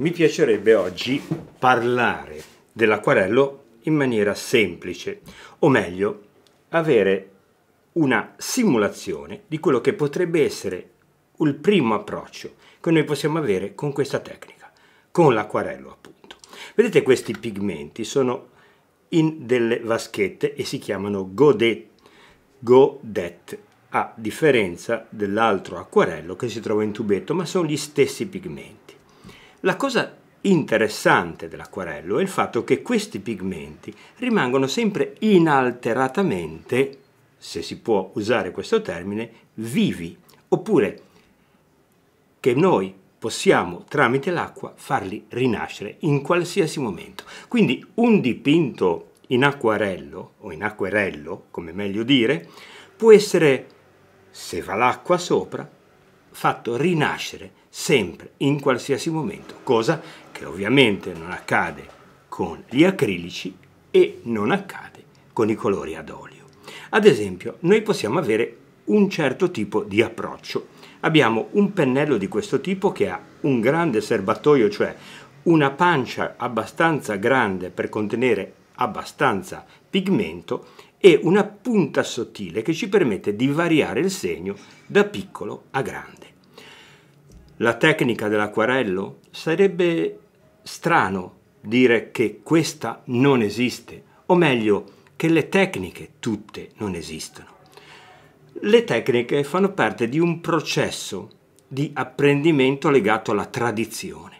Mi piacerebbe oggi parlare dell'acquarello in maniera semplice, o meglio, avere una simulazione di quello che potrebbe essere il primo approccio che noi possiamo avere con questa tecnica, con l'acquarello appunto. Vedete questi pigmenti sono in delle vaschette e si chiamano Godet, Godet a differenza dell'altro acquarello che si trova in tubetto, ma sono gli stessi pigmenti. La cosa interessante dell'acquarello è il fatto che questi pigmenti rimangono sempre inalteratamente, se si può usare questo termine, vivi, oppure che noi possiamo tramite l'acqua farli rinascere in qualsiasi momento. Quindi un dipinto in acquarello o in acquerello, come meglio dire, può essere, se va l'acqua sopra, fatto rinascere sempre, in qualsiasi momento, cosa che ovviamente non accade con gli acrilici e non accade con i colori ad olio. Ad esempio, noi possiamo avere un certo tipo di approccio. Abbiamo un pennello di questo tipo che ha un grande serbatoio, cioè una pancia abbastanza grande per contenere abbastanza pigmento e una punta sottile che ci permette di variare il segno da piccolo a grande. La tecnica dell'acquarello sarebbe strano dire che questa non esiste, o meglio, che le tecniche tutte non esistono. Le tecniche fanno parte di un processo di apprendimento legato alla tradizione.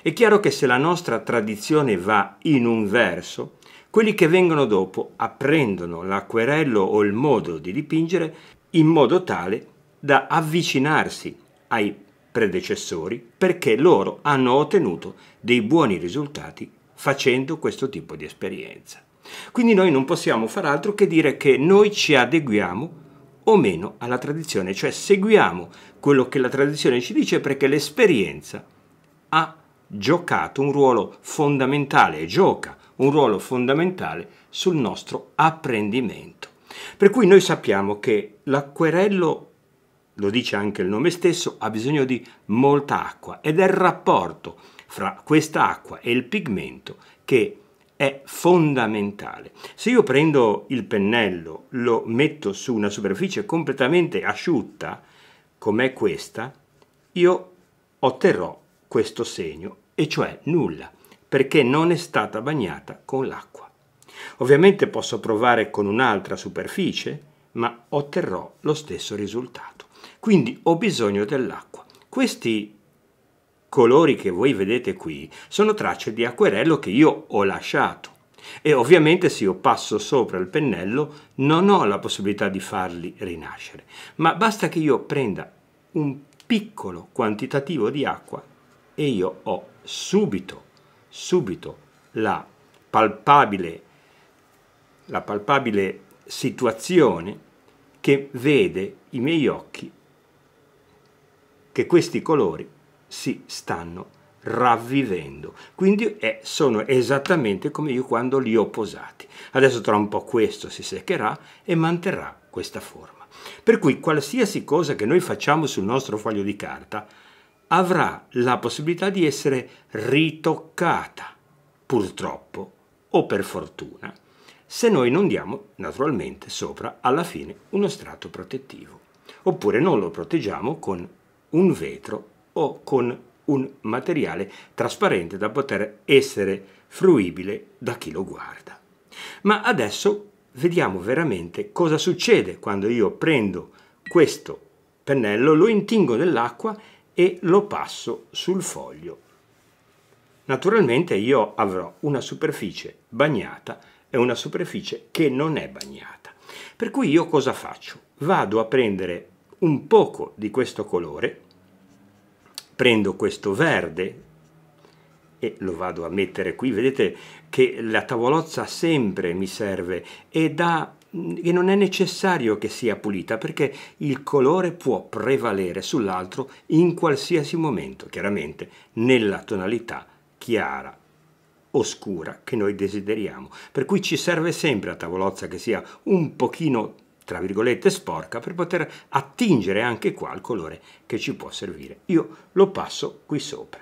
È chiaro che se la nostra tradizione va in un verso, quelli che vengono dopo apprendono l'acquerello o il modo di dipingere in modo tale da avvicinarsi ai predecessori perché loro hanno ottenuto dei buoni risultati facendo questo tipo di esperienza. Quindi noi non possiamo far altro che dire che noi ci adeguiamo o meno alla tradizione, cioè seguiamo quello che la tradizione ci dice perché l'esperienza ha giocato un ruolo fondamentale e gioca un ruolo fondamentale sul nostro apprendimento. Per cui noi sappiamo che l'acquerello, lo dice anche il nome stesso, ha bisogno di molta acqua ed è il rapporto fra questa acqua e il pigmento che è fondamentale. Se io prendo il pennello, lo metto su una superficie completamente asciutta, come questa, io otterrò questo segno, e cioè nulla perché non è stata bagnata con l'acqua. Ovviamente posso provare con un'altra superficie, ma otterrò lo stesso risultato. Quindi ho bisogno dell'acqua. Questi colori che voi vedete qui sono tracce di acquerello che io ho lasciato. E ovviamente se io passo sopra il pennello non ho la possibilità di farli rinascere, ma basta che io prenda un piccolo quantitativo di acqua e io ho subito subito la palpabile, la palpabile situazione che vede i miei occhi che questi colori si stanno ravvivendo. Quindi eh, sono esattamente come io quando li ho posati. Adesso tra un po' questo si seccherà e manterrà questa forma. Per cui qualsiasi cosa che noi facciamo sul nostro foglio di carta avrà la possibilità di essere ritoccata, purtroppo o per fortuna, se noi non diamo naturalmente sopra alla fine uno strato protettivo, oppure non lo proteggiamo con un vetro o con un materiale trasparente da poter essere fruibile da chi lo guarda. Ma adesso vediamo veramente cosa succede quando io prendo questo pennello, lo intingo nell'acqua e lo passo sul foglio. Naturalmente io avrò una superficie bagnata e una superficie che non è bagnata. Per cui io cosa faccio? Vado a prendere un poco di questo colore, prendo questo verde e lo vado a mettere qui, vedete che la tavolozza sempre mi serve e dà che non è necessario che sia pulita perché il colore può prevalere sull'altro in qualsiasi momento, chiaramente nella tonalità chiara, oscura che noi desideriamo. Per cui ci serve sempre la tavolozza che sia un pochino tra virgolette sporca per poter attingere anche qua il colore che ci può servire. Io lo passo qui sopra.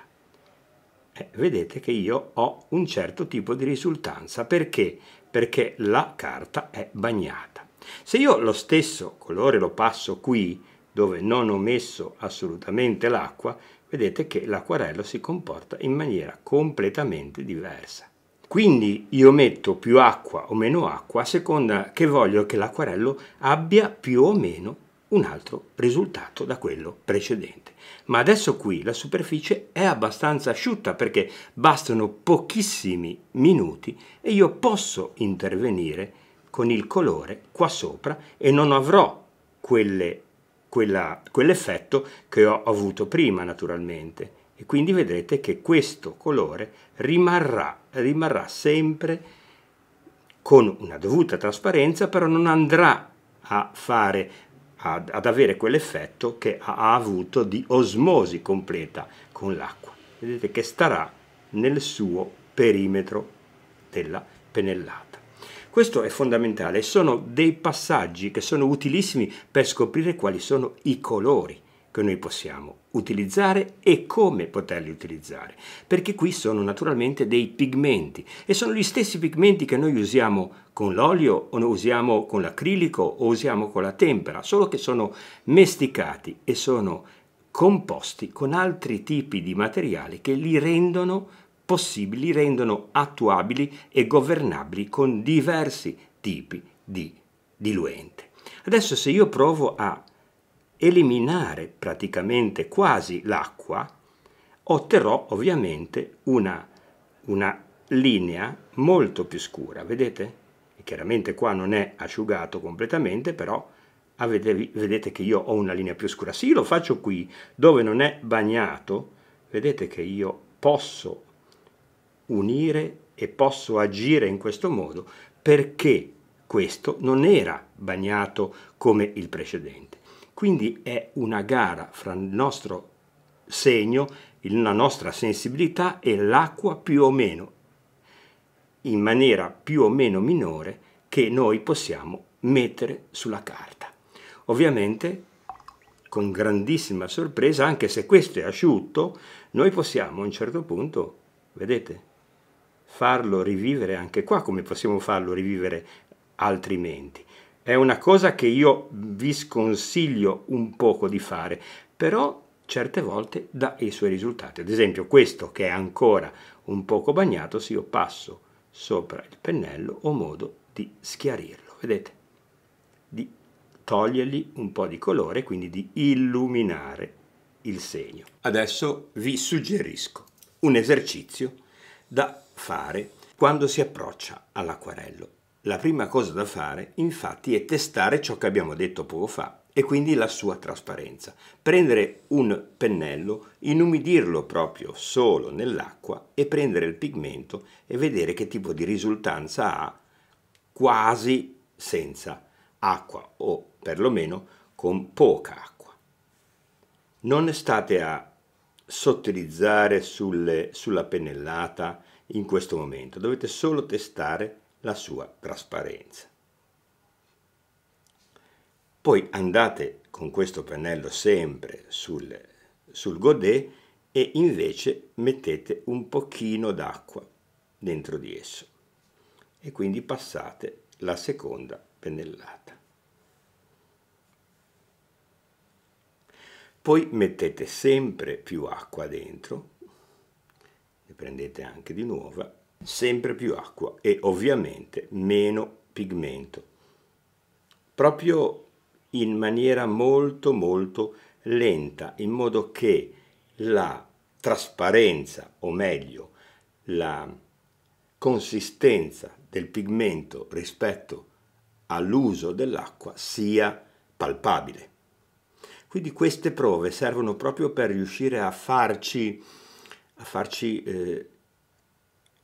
eh, vedete che io ho un certo tipo di risultanza. Perché? Perché la carta è bagnata. Se io lo stesso colore lo passo qui, dove non ho messo assolutamente l'acqua, vedete che l'acquarello si comporta in maniera completamente diversa. Quindi io metto più acqua o meno acqua a seconda che voglio che l'acquarello abbia più o meno un altro risultato da quello precedente. Ma adesso qui la superficie è abbastanza asciutta perché bastano pochissimi minuti e io posso intervenire con il colore qua sopra e non avrò quell'effetto che ho avuto prima naturalmente e quindi vedrete che questo colore rimarrà, rimarrà sempre con una dovuta trasparenza, però non andrà a fare ad, ad avere quell'effetto che ha avuto di osmosi completa con l'acqua. Vedete che starà nel suo perimetro della pennellata. Questo è fondamentale, sono dei passaggi che sono utilissimi per scoprire quali sono i colori che noi possiamo utilizzare e come poterli utilizzare, perché qui sono naturalmente dei pigmenti e sono gli stessi pigmenti che noi usiamo con l'olio o usiamo con l'acrilico o usiamo con la tempera, solo che sono mesticati e sono composti con altri tipi di materiali che li rendono possibili, li rendono attuabili e governabili con diversi tipi di diluente. Adesso se io provo a eliminare praticamente quasi l'acqua, otterrò ovviamente una, una linea molto più scura, vedete? Chiaramente qua non è asciugato completamente, però avete, vedete che io ho una linea più scura. Se io lo faccio qui, dove non è bagnato, vedete che io posso unire e posso agire in questo modo perché questo non era bagnato come il precedente. Quindi è una gara fra il nostro segno, la nostra sensibilità e l'acqua più o meno, in maniera più o meno minore, che noi possiamo mettere sulla carta. Ovviamente, con grandissima sorpresa, anche se questo è asciutto, noi possiamo a un certo punto, vedete, farlo rivivere anche qua, come possiamo farlo rivivere altrimenti. È una cosa che io vi sconsiglio un poco di fare, però certe volte dà i suoi risultati. Ad esempio questo che è ancora un poco bagnato, se io passo sopra il pennello ho modo di schiarirlo, vedete? Di togliergli un po' di colore, quindi di illuminare il segno. Adesso vi suggerisco un esercizio da fare quando si approccia all'acquarello. La prima cosa da fare, infatti, è testare ciò che abbiamo detto poco fa e quindi la sua trasparenza. Prendere un pennello, inumidirlo proprio solo nell'acqua e prendere il pigmento e vedere che tipo di risultanza ha quasi senza acqua o perlomeno con poca acqua. Non state a sottilizzare sulle, sulla pennellata in questo momento, dovete solo testare la sua trasparenza. Poi andate con questo pennello sempre sul, sul godet e invece mettete un pochino d'acqua dentro di esso e quindi passate la seconda pennellata. Poi mettete sempre più acqua dentro, ne prendete anche di nuova sempre più acqua e ovviamente meno pigmento. Proprio in maniera molto molto lenta, in modo che la trasparenza, o meglio, la consistenza del pigmento rispetto all'uso dell'acqua sia palpabile. Quindi queste prove servono proprio per riuscire a farci, a farci eh,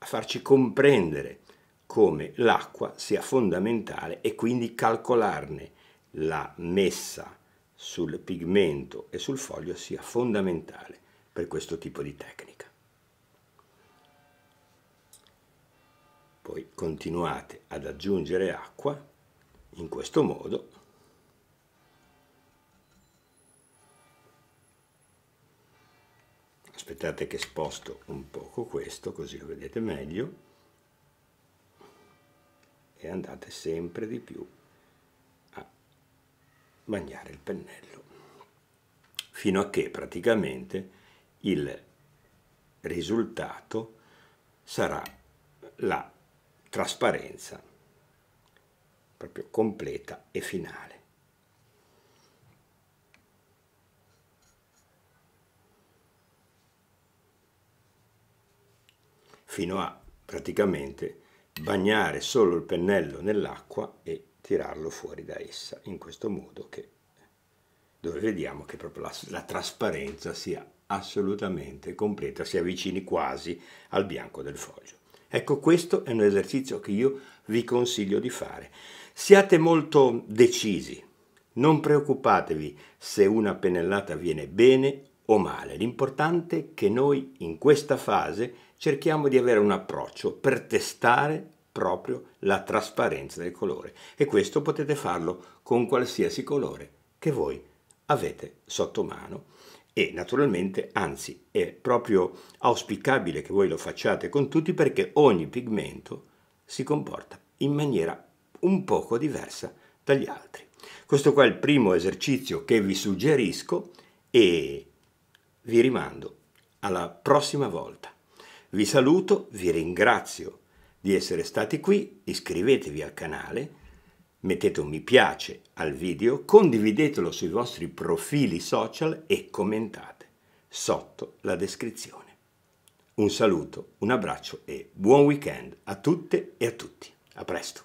farci comprendere come l'acqua sia fondamentale e quindi calcolarne la messa sul pigmento e sul foglio sia fondamentale per questo tipo di tecnica. Poi continuate ad aggiungere acqua in questo modo aspettate che sposto un poco questo così lo vedete meglio e andate sempre di più a bagnare il pennello fino a che praticamente il risultato sarà la trasparenza proprio completa e finale. Fino a praticamente bagnare solo il pennello nell'acqua e tirarlo fuori da essa, in questo modo che, dove vediamo che proprio la, la trasparenza sia assolutamente completa, si avvicini quasi al bianco del foglio. Ecco, questo è un esercizio che io vi consiglio di fare. Siate molto decisi, non preoccupatevi se una pennellata viene bene o male, l'importante è che noi in questa fase cerchiamo di avere un approccio per testare proprio la trasparenza del colore e questo potete farlo con qualsiasi colore che voi avete sotto mano e naturalmente anzi è proprio auspicabile che voi lo facciate con tutti perché ogni pigmento si comporta in maniera un poco diversa dagli altri. Questo qua è il primo esercizio che vi suggerisco e vi rimando alla prossima volta. Vi saluto, vi ringrazio di essere stati qui, iscrivetevi al canale, mettete un mi piace al video, condividetelo sui vostri profili social e commentate sotto la descrizione. Un saluto, un abbraccio e buon weekend a tutte e a tutti. A presto!